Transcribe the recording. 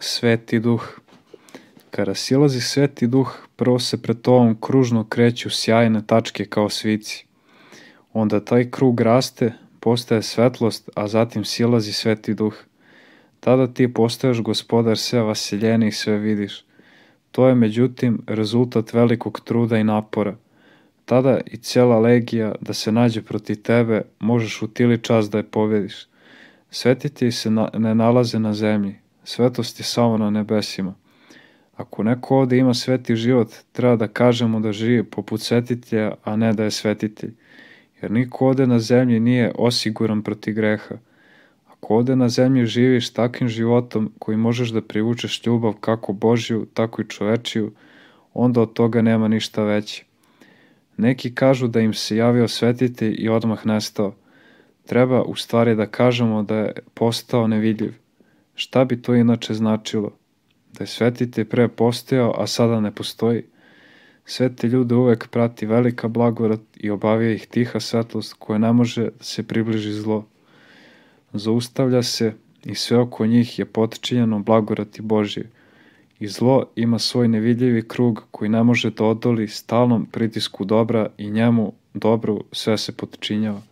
Sveti duh Kada silazi sveti duh, prvo se pred tobom kružno kreću sjajne tačke kao svici. Onda taj krug raste, postaje svetlost, a zatim silazi sveti duh. Tada ti postaješ gospodar sve vaseljene i sve vidiš. To je, međutim, rezultat velikog truda i napora. Tada i cijela legija da se nađe proti tebe, možeš u tili čas da je pobediš. Svetitelji se na, ne nalaze na zemlji, svetost je samo na nebesima. Ako neko ovde ima sveti život, treba da kažemo da živi poput svetitelja, a ne da je svetitelj. Jer niko ovde na zemlji nije osiguran proti greha. Ako ovde na zemlji živiš takvim životom koji možeš da privučeš ljubav kako Božju, tako i čovečiju, onda od toga nema ništa veće. Neki kažu da im se javio svetitelj i odmah nestao. Treba u stvari da kažemo da je postao nevidljiv. Šta bi to inače značilo? Da je svetitelj pre postojao, a sada ne postoji? Sve te ljude uvek prati velika blagodat i obavija ih tiha svetlost koja ne može da se približi zlo. Zaustavlja se i sve oko njih je potčinjeno blagorati Božje. I zlo ima svoj nevidljivi krug koji ne može da odoli stalnom pritisku dobra i njemu dobru sve se potčinjava.